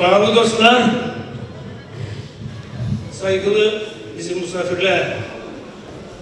Bağlı dostlar, saygılı bizim misafirler,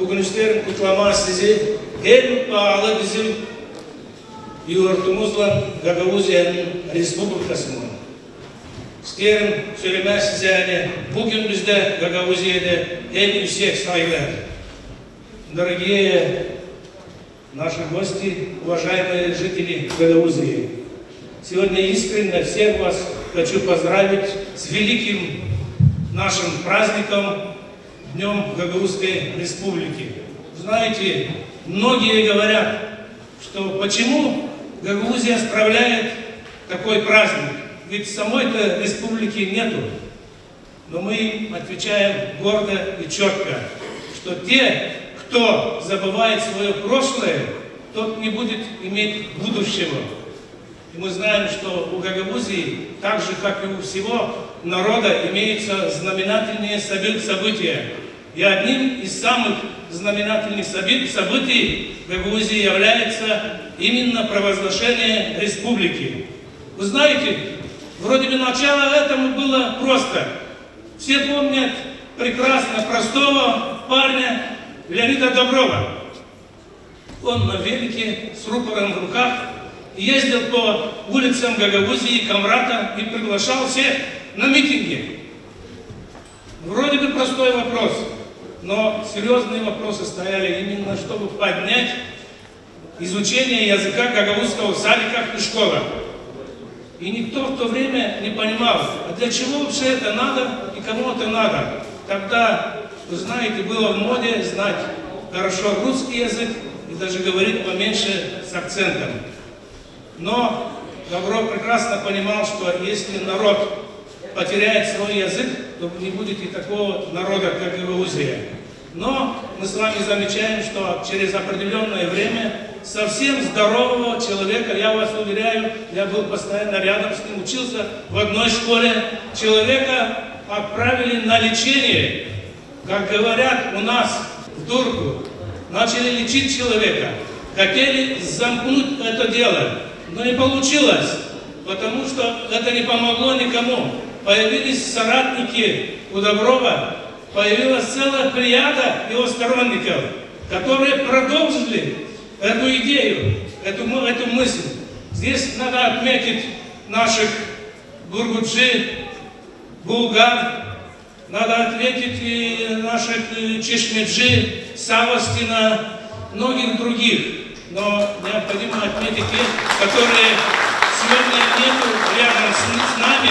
bugün isterim kutlama sizi en bağlı bizim yurtumuzla Gagavuzya'nın Respublikası'ndan. İsterim söylemek size yani bugün bizde Гагаузия'da en yüksek saygılar. Дорогие наши гости, уважаемые жители Гагаузии, сегодня искренне всех вас хочу поздравить с великим нашим праздником, Днем Гагаузской Республики. Знаете, многие говорят, что почему Гагаузия справляет такой праздник, ведь самой-то республики нету. Но мы отвечаем гордо и четко, что те, кто забывает свое прошлое, тот не будет иметь будущего. И мы знаем, что у Гагаузии, так же, как и у всего народа, имеются знаменательные события. И одним из самых знаменательных событий в Гагаузии является именно провозглашение республики. Вы знаете, вроде бы начало этому было просто. Все помнят прекрасно простого парня Леонида Доброва. Он на велике с рупором в руках ездил по улицам Гагаузии, Камрата и приглашал всех на митинги. Вроде бы простой вопрос, но серьезные вопросы стояли именно, чтобы поднять изучение языка гагаузского в садиках и школах. И никто в то время не понимал, а для чего вообще это надо и кому это надо. Тогда, вы знаете, было в моде знать хорошо русский язык и даже говорить поменьше с акцентом. Но Добро прекрасно понимал, что если народ потеряет свой язык, то не будет и такого народа, как Гагаузия. Но мы с вами замечаем, что через определенное время совсем здорового человека, я вас уверяю, я был постоянно рядом с ним, учился в одной школе, человека отправили на лечение, как говорят у нас в Турку, начали лечить человека, хотели замкнуть это дело, но не получилось, потому что это не помогло никому. Появились соратники у Доброва, появилась целая плеяда его сторонников, которые продолжили эту идею, эту, эту мысль. Здесь надо отметить наших бургуджи, булгар, надо отметить и наших чешмеджи, Савостина, многих других. Но необходимо отметить тех, которые сегодня нету рядом с, с нами.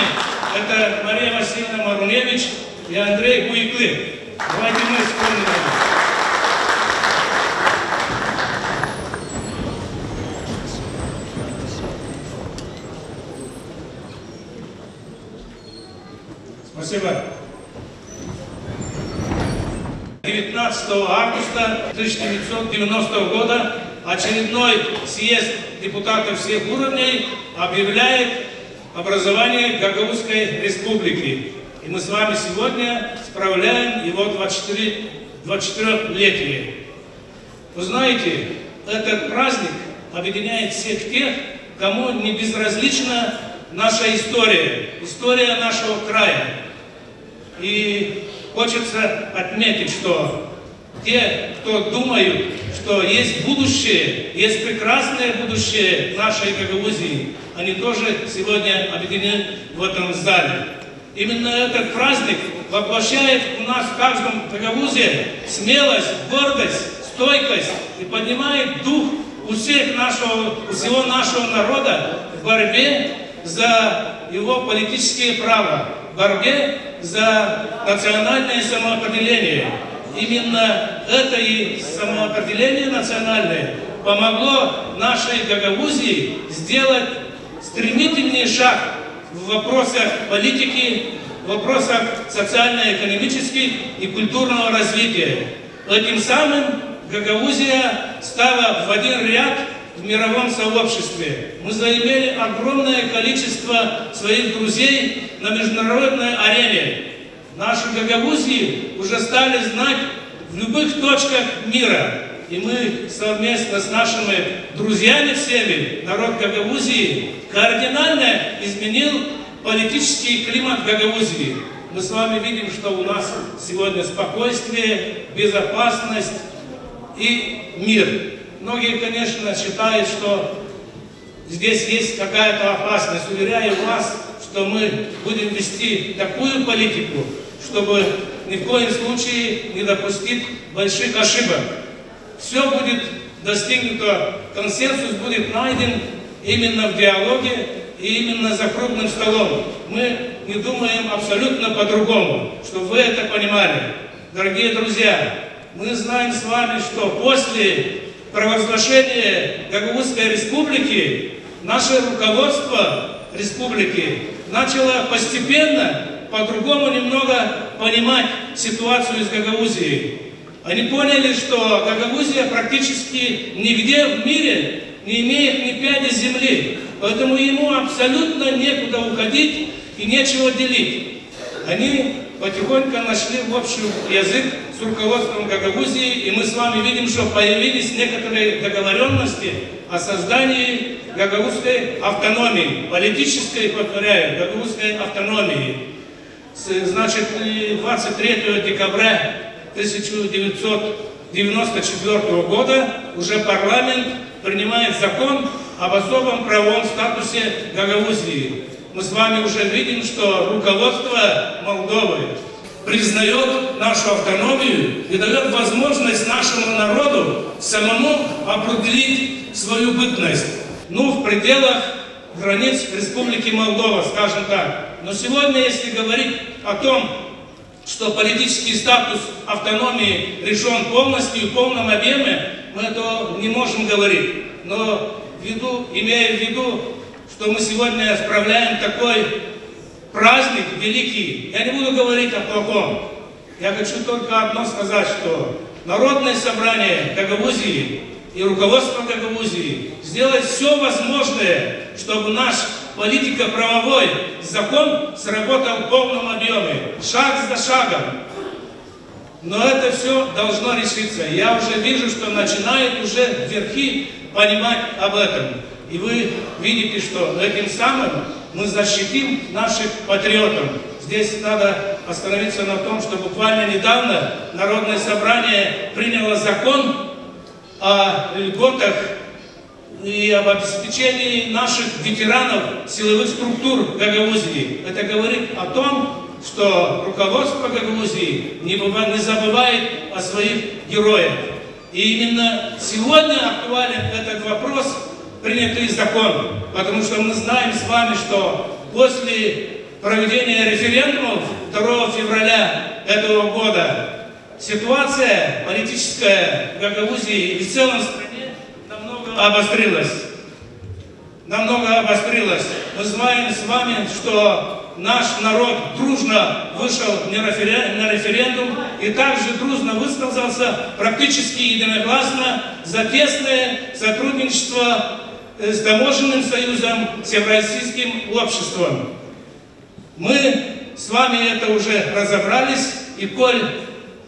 Это Мария Васильевна Маруневич и Андрей Буйклы. Давайте мы вспомним. Спасибо. 19 августа 1990 года очередной съезд депутатов всех уровней объявляет образование Гагаузской республики. И мы с вами сегодня справляем его 24, 24-летие. Вы знаете, этот праздник объединяет всех тех, кому не безразлична наша история, история нашего края. И хочется отметить, что те, кто думают, что есть будущее, есть прекрасное будущее нашей Гагаузии, они тоже сегодня объединены в этом зале. Именно этот праздник воплощает у нас в каждом Гагаузии смелость, гордость, стойкость и поднимает дух у, всех нашего, у всего нашего народа в борьбе за его политические права, в борьбе за национальное самоопределение. Именно это и самоопределение национальное помогло нашей Гагаузии сделать стремительный шаг в вопросах политики, в вопросах социально-экономических и культурного развития. Этим самым Гагаузия стала в один ряд в мировом сообществе. Мы заимели огромное количество своих друзей на международной арене. Наши Гагаузии уже стали знать в любых точках мира. И мы совместно с нашими друзьями всеми, народ Гагаузии, кардинально изменил политический климат Гагаузии. Мы с вами видим, что у нас сегодня спокойствие, безопасность и мир. Многие, конечно, считают, что здесь есть какая-то опасность. Уверяю вас, что мы будем вести такую политику, чтобы ни в коем случае не допустить больших ошибок. Все будет достигнуто, консенсус будет найден именно в диалоге и именно за круглым столом. Мы не думаем абсолютно по-другому, чтобы вы это понимали. Дорогие друзья, мы знаем с вами, что после провозглашения Гагаузской республики наше руководство республики начало постепенно по-другому немного понимать ситуацию с Гагаузией. Они поняли, что Гагаузия практически нигде в мире не имеет ни пяди земли, поэтому ему абсолютно некуда уходить и нечего делить. Они потихоньку нашли общий язык с руководством Гагаузии, и мы с вами видим, что появились некоторые договоренности о создании гагаузской автономии, политической, повторяю, гагаузской автономии. Значит, 23 декабря 1994 года уже парламент принимает закон об особом правовом статусе Гагаузии. Мы с вами уже видим, что руководство Молдовы признает нашу автономию и дает возможность нашему народу самому определить свою бытность. Ну, в пределах границ Республики Молдова, скажем так. Но сегодня, если говорить о том, что политический статус автономии решен полностью, в полном объеме, мы этого не можем говорить. Но ввиду, имея в виду, что мы сегодня справляем такой праздник великий, я не буду говорить о плохом. Я хочу только одно сказать, что Народное собрание Гагаузии и руководство Гагаузии сделать все возможное, чтобы наш политико-правовой закон сработал в полном объеме, шаг за шагом. Но это все должно решиться. Я уже вижу, что начинают уже верхи понимать об этом. И вы видите, что этим самым мы защитим наших патриотов. Здесь надо остановиться на том, что буквально недавно Народное собрание приняло закон о льготах и об обеспечении наших ветеранов силовых структур Гагаузии. Это говорит о том, что руководство Гагаузии не, забывает о своих героях. И именно сегодня актуален этот вопрос, принятый закон, потому что мы знаем с вами, что после проведения референдумов 2 февраля этого года ситуация политическая в Гагаузии и в целом стране обострилась. Намного обострилась. Мы знаем с вами, что наш народ дружно вышел на референдум и также дружно высказался практически единогласно за тесное сотрудничество с таможенным союзом, с Евразийским обществом. Мы с вами это уже разобрались, и коль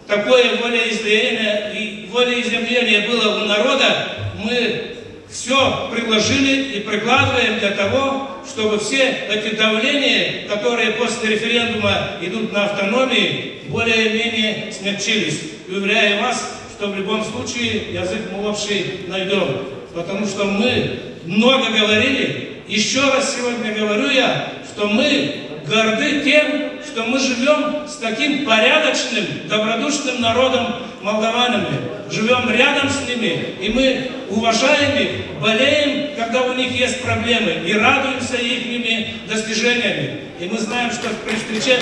такое волеизъявление, и волеизъявление было у народа, мы все предложили и прикладываем для того, чтобы все эти давления, которые после референдума идут на автономии, более-менее смягчились. И уверяю вас, что в любом случае язык мы общий найдем. Потому что мы много говорили, еще раз сегодня говорю я, что мы горды тем, что мы живем с таким порядочным, добродушным народом молдаванами. Живем рядом с ними, и мы уважаем их, болеем, когда у них есть проблемы, и радуемся их достижениями. И мы знаем, что при встрече...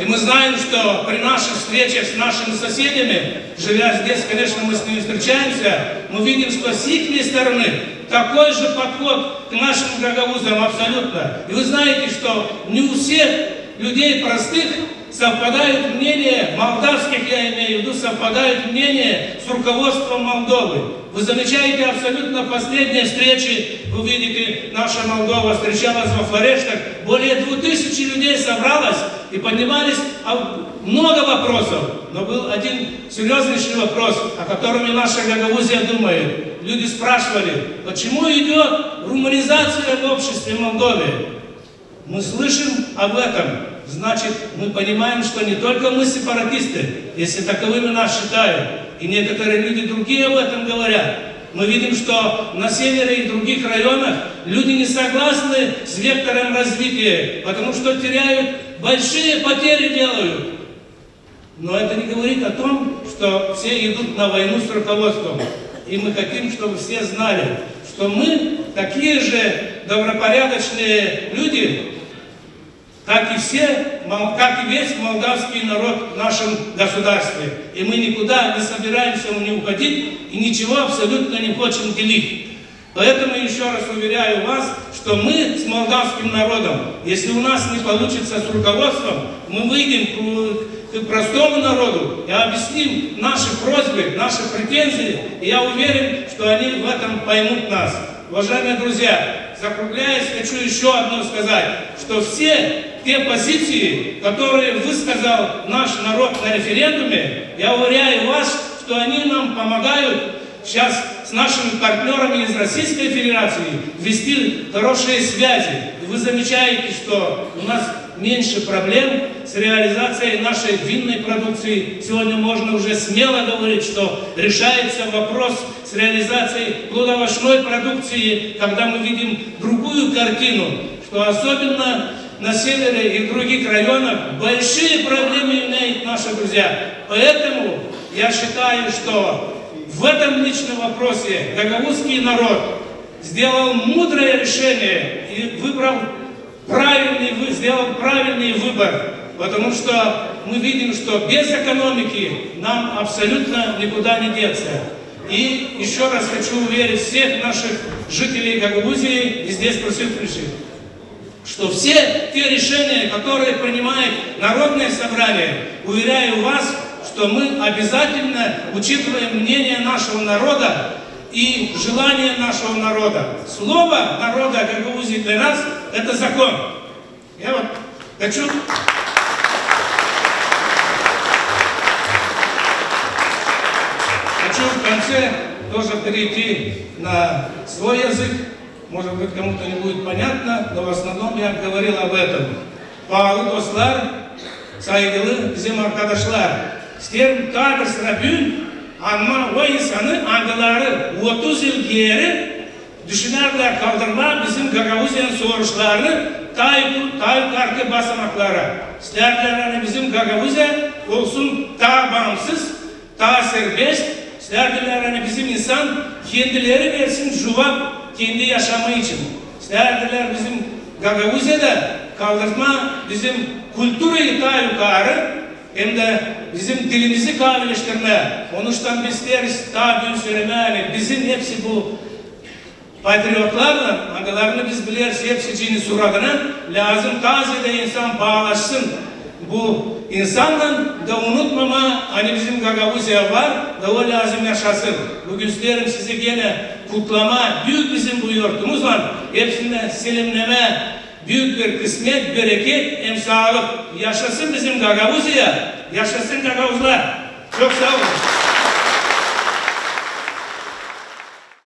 И мы знаем, что при наших встречах с нашими соседями, живя здесь, конечно, мы с ними встречаемся, мы видим, что с их стороны такой же подход к нашим гагаузам абсолютно. И вы знаете, что не у всех людей простых совпадают мнения, молдавских я имею в виду, совпадают мнения с руководством Молдовы. Вы замечаете абсолютно последние встречи, вы видите, наша Молдова встречалась во Флорештах, более двух тысяч людей собралось и поднимались много вопросов. Но был один серьезнейший вопрос, о котором и наша Гагаузия думает. люди спрашивали, почему идет руманизация в обществе Молдовы. Мы слышим об этом, значит, мы понимаем, что не только мы сепаратисты, если таковыми нас считают, и некоторые люди другие об этом говорят. Мы видим, что на севере и других районах люди не согласны с вектором развития, потому что теряют большие потери делают. Но это не говорит о том, что все идут на войну с руководством. И мы хотим, чтобы все знали, что мы такие же добропорядочные люди, как и все, как и весь молдавский народ в нашем государстве. И мы никуда не собираемся не уходить и ничего абсолютно не хотим делить. Поэтому еще раз уверяю вас, что мы с молдавским народом, если у нас не получится с руководством, мы выйдем к, простому народу и объясним наши просьбы, наши претензии, и я уверен, что они в этом поймут нас. Уважаемые друзья, закругляясь, хочу еще одно сказать, что все те позиции, которые высказал наш народ на референдуме, я уверяю вас, что они нам помогают сейчас с нашими партнерами из Российской Федерации вести хорошие связи. И вы замечаете, что у нас меньше проблем с реализацией нашей винной продукции. Сегодня можно уже смело говорить, что решается вопрос с реализацией плодовочной продукции, когда мы видим другую картину, что особенно на севере и в других районах большие проблемы имеют наши друзья. Поэтому я считаю, что в этом личном вопросе гагаузский народ сделал мудрое решение и выбрал правильный, сделал правильный выбор, потому что мы видим, что без экономики нам абсолютно никуда не деться. И еще раз хочу уверить всех наших жителей Гагаузии и здесь присутствующих, что все те решения, которые принимает Народное собрание, уверяю вас, что мы обязательно учитываем мнение нашего народа и желание нашего народа. Слово народа Гагаузии для нас – это закон. Я вот хочу... Хочу в конце тоже перейти на свой язык. Может быть, кому-то не будет понятно, но в основном я говорил об этом. Bağlı dostlar, saygılı bizim arkadaşlar, Sterm Tabers Rabün ama o insanı angaları 30 yıl geri düşünerler kaldırma bizim Gagavuzyan soğuşlarını Tayyip Tayyip kartı basamaklara. İsterler hani bizim Gagavuzya olsun daha bağımsız, daha serbest. İsterdiler hani bizim insan kendileri versin juva kendi yaşamı için. İsterdiler bizim Gagavuzya'da kaldırma bizim kültürü daha yukarı hem de bizim dilimizi kahveleştirme, konuştan bizler daha büyük söylemeli, bizim hepsi bu patriotlarla, agalarını biz biliriz hepsi cini suradına lazım tazede insan bağlaşsın. Bu insanla da unutmama hani bizim Gagavuzya var da o lazım yaşasın. Bugün isterim sizi gene kutlama, büyük bizim bu yurtumuz var. Hepsinde selimleme, büyük bir kısmet, bereket, emsalık. Yaşasın bizim Gagavuzya, yaşasın Gagavuzlar. Çok sağ olun.